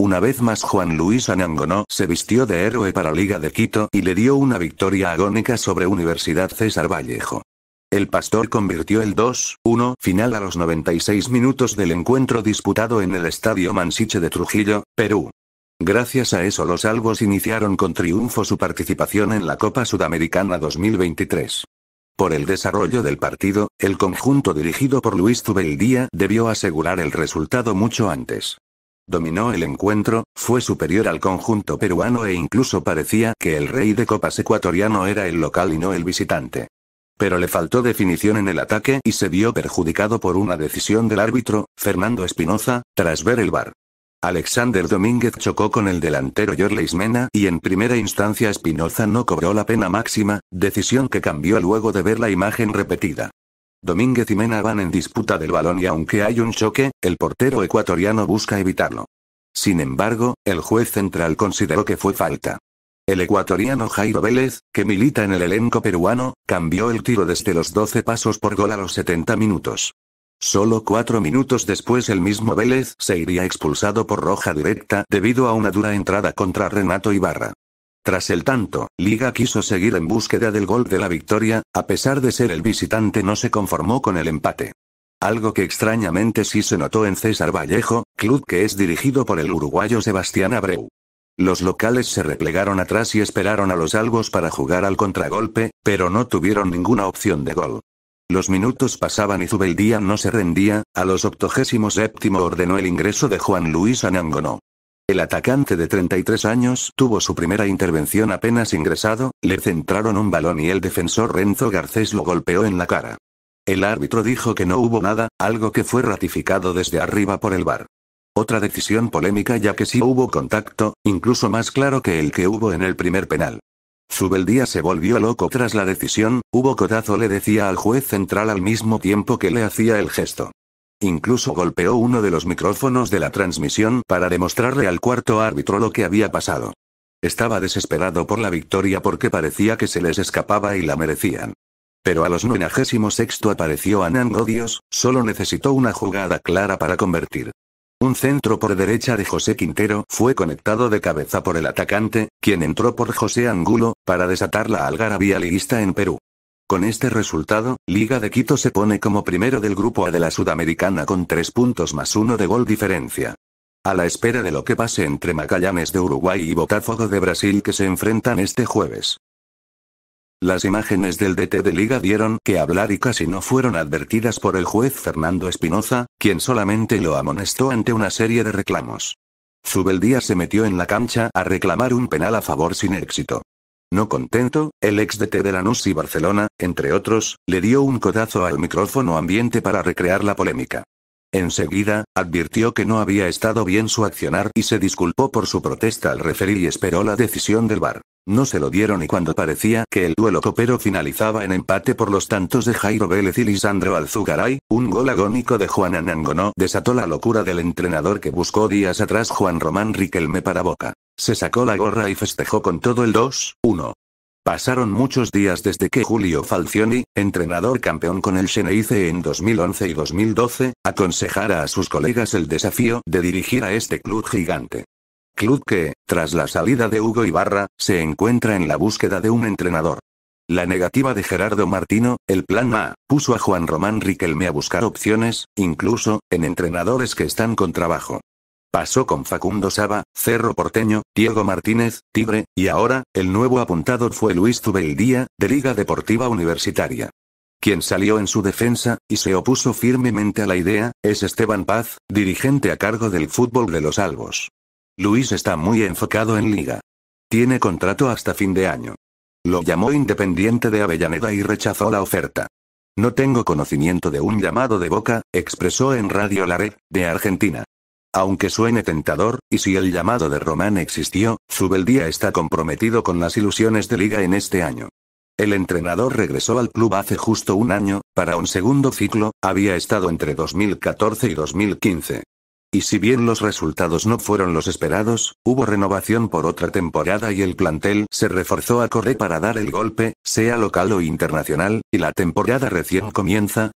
Una vez más Juan Luis Anangonó se vistió de héroe para Liga de Quito y le dio una victoria agónica sobre Universidad César Vallejo. El Pastor convirtió el 2-1 final a los 96 minutos del encuentro disputado en el Estadio Mansiche de Trujillo, Perú. Gracias a eso los albos iniciaron con triunfo su participación en la Copa Sudamericana 2023. Por el desarrollo del partido, el conjunto dirigido por Luis Tubeldía debió asegurar el resultado mucho antes. Dominó el encuentro, fue superior al conjunto peruano e incluso parecía que el rey de copas ecuatoriano era el local y no el visitante. Pero le faltó definición en el ataque y se vio perjudicado por una decisión del árbitro, Fernando Espinoza, tras ver el bar. Alexander Domínguez chocó con el delantero Jorleis Mena y en primera instancia Espinoza no cobró la pena máxima, decisión que cambió luego de ver la imagen repetida. Domínguez y Mena van en disputa del balón y aunque hay un choque, el portero ecuatoriano busca evitarlo. Sin embargo, el juez central consideró que fue falta. El ecuatoriano Jairo Vélez, que milita en el elenco peruano, cambió el tiro desde los 12 pasos por gol a los 70 minutos. Solo cuatro minutos después el mismo Vélez se iría expulsado por roja directa debido a una dura entrada contra Renato Ibarra. Tras el tanto, Liga quiso seguir en búsqueda del gol de la victoria, a pesar de ser el visitante no se conformó con el empate. Algo que extrañamente sí se notó en César Vallejo, club que es dirigido por el uruguayo Sebastián Abreu. Los locales se replegaron atrás y esperaron a los albos para jugar al contragolpe, pero no tuvieron ninguna opción de gol. Los minutos pasaban y Zubeldía no se rendía, a los octogésimos séptimo ordenó el ingreso de Juan Luis Anangonó. El atacante de 33 años tuvo su primera intervención apenas ingresado, le centraron un balón y el defensor Renzo Garcés lo golpeó en la cara. El árbitro dijo que no hubo nada, algo que fue ratificado desde arriba por el bar. Otra decisión polémica ya que sí hubo contacto, incluso más claro que el que hubo en el primer penal. Zubeldía se volvió loco tras la decisión, hubo codazo le decía al juez central al mismo tiempo que le hacía el gesto. Incluso golpeó uno de los micrófonos de la transmisión para demostrarle al cuarto árbitro lo que había pasado. Estaba desesperado por la victoria porque parecía que se les escapaba y la merecían. Pero a los 96 apareció Anán Godios, solo necesitó una jugada clara para convertir. Un centro por derecha de José Quintero fue conectado de cabeza por el atacante, quien entró por José Angulo, para desatar la algarabía liguista en Perú. Con este resultado, Liga de Quito se pone como primero del grupo A de la Sudamericana con tres puntos más uno de gol diferencia. A la espera de lo que pase entre Magallanes de Uruguay y Botafogo de Brasil que se enfrentan este jueves. Las imágenes del DT de Liga dieron que hablar y casi no fueron advertidas por el juez Fernando Espinoza, quien solamente lo amonestó ante una serie de reclamos. Zubeldía se metió en la cancha a reclamar un penal a favor sin éxito. No contento, el ex DT de Lanús y Barcelona, entre otros, le dio un codazo al micrófono ambiente para recrear la polémica. Enseguida, advirtió que no había estado bien su accionar y se disculpó por su protesta al referir y esperó la decisión del VAR. No se lo dieron y cuando parecía que el duelo copero finalizaba en empate por los tantos de Jairo Vélez y Lisandro Alzugaray, un gol agónico de Juan Anangonó desató la locura del entrenador que buscó días atrás Juan Román Riquelme para Boca. Se sacó la gorra y festejó con todo el 2-1. Pasaron muchos días desde que Julio Falcioni, entrenador campeón con el Xeneize en 2011 y 2012, aconsejara a sus colegas el desafío de dirigir a este club gigante. Club que, tras la salida de Hugo Ibarra, se encuentra en la búsqueda de un entrenador. La negativa de Gerardo Martino, el plan A, puso a Juan Román Riquelme a buscar opciones, incluso, en entrenadores que están con trabajo. Pasó con Facundo Saba, Cerro Porteño, Diego Martínez, Tigre, y ahora, el nuevo apuntador fue Luis Tubeldía, de Liga Deportiva Universitaria. Quien salió en su defensa, y se opuso firmemente a la idea, es Esteban Paz, dirigente a cargo del fútbol de los Albos. Luis está muy enfocado en liga. Tiene contrato hasta fin de año. Lo llamó Independiente de Avellaneda y rechazó la oferta. No tengo conocimiento de un llamado de boca, expresó en Radio La Red, de Argentina. Aunque suene tentador, y si el llamado de Román existió, Zubeldía está comprometido con las ilusiones de liga en este año. El entrenador regresó al club hace justo un año, para un segundo ciclo, había estado entre 2014 y 2015. Y si bien los resultados no fueron los esperados, hubo renovación por otra temporada y el plantel se reforzó a correr para dar el golpe, sea local o internacional, y la temporada recién comienza,